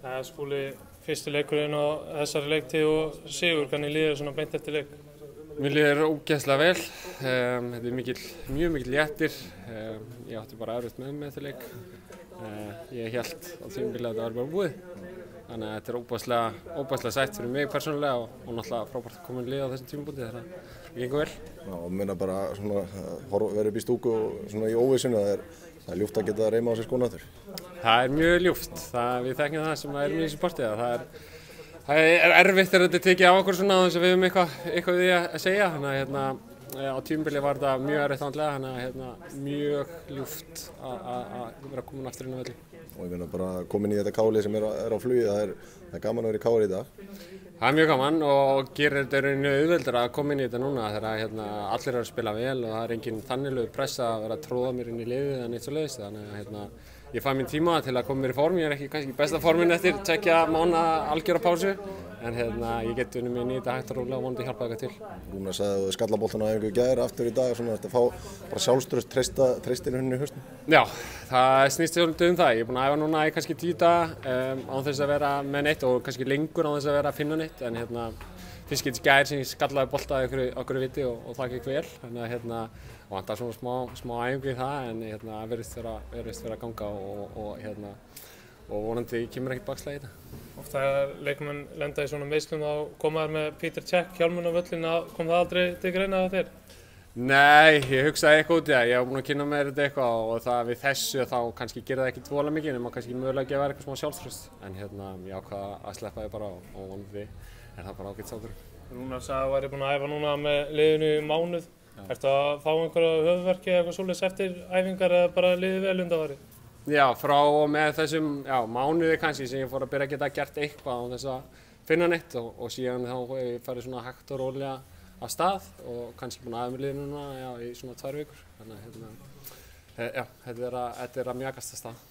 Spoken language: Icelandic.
Það er skúli fyrstu leikurinn á þessari leiktíð og sigur, hvernig líður svona beint eftir leik? Mér líður ógeðslega vel, um, þetta er mikil, mjög mikil léttir, um, ég átti bara erfitt með með þetta leik. Uh, ég held á tímubili að þetta var bara búið, þannig að þetta er óbæðslega, óbæðslega sætt fyrir mig persónulega og, og náttúrulega frábært að koma inn lið á þessum tímubúti þegar það gengur vel. Já, og minna bara svona, verið upp í stúku og svona í óvissinu, það er, það er ljúft að geta að reyma á sér skóna aftur. Það er mjög ljúft, það, við þekkjum það sem erum í þessu sportið, það er, það er erfitt þegar þetta tekið á okkur svona þess að við höfum eitthvað, eitthvað við að segja, þannig að hérna, á tímubili var þetta mjög erfitt andlega, þannig að hérna, mjög ljúft að vera komin aftur inn á velli. Og ég finna bara komin í þetta káli sem er á, er á flugi, það er, það er gaman að vera í káli í dag. Það er mjög gaman og gerir þetta rauninu auðveldur að koma inn í þetta núna þegar hérna, allir eru að spila vel og það er enginn þannilegu pressa að vera að tróða mér inn í liðið eða neitt svo leiðist, þannig að hérna, ég fæ mín tíma til að koma mér í form, ég er ekki kannski besta formin eftir, tekja mána algjör á pásu en hérna, ég get unni mér nýta hægt og rólega og vonandi hjálpa eitthvað til. Rúna sagði að skallaboltan á einhverju gæðir aftur í dag, svona þetta fá bara sjálfströst treysta treystinu henni í höstum. Já, það snýst svolítið um það, ég er búinn að æfa núna í kannski tíu dag um, án þess að vera með neitt og kannski lengur án þess að vera að finna neitt en hérna, fyrst getið gæðir sem ég skallaði boltaði okkur viti og, og það gekk vel, þannig að hérna, vantar svona smá, smá æfingu í það en hérna, verðist vera, vera að ganga og, og hérna, og vonandi kemur ekkert bakslega í þetta. Ofta er leikmenn lenda í svona meðslum þá komaður með Peter Cech, hjálmun á völlin, kom það aldrei til greina það þér? Nei, ég hugsaði eitthvað út í það, ég hef búin að kynna mér þetta eitthvað og það við þessu þá kannski gera það ekkert vola mikið nema kannski mögulega að gefa eitthvað smá sjálfströst en hérna ég ákvaða að sleppa þið bara og vonandi er það bara ágætt sákur. Rúnar sagði að það væri búin að æfa núna með liðinu í mánuð, ertu að fá einhverja höfverki eða eitthvað svolítið eftir æfingar eða bara liðið vel undanvari? Já, frá og með þessum já, mánuði kannski sem ég fór að byrja að geta gert eitthvað á þess að finna neitt og, og síðan þá hef ég farið svona hægt og rólega að stað og kannski búin aðeins núna já, í svona tvær vikur. Þannig að hérna, já, þetta er að, að mjagast að stað.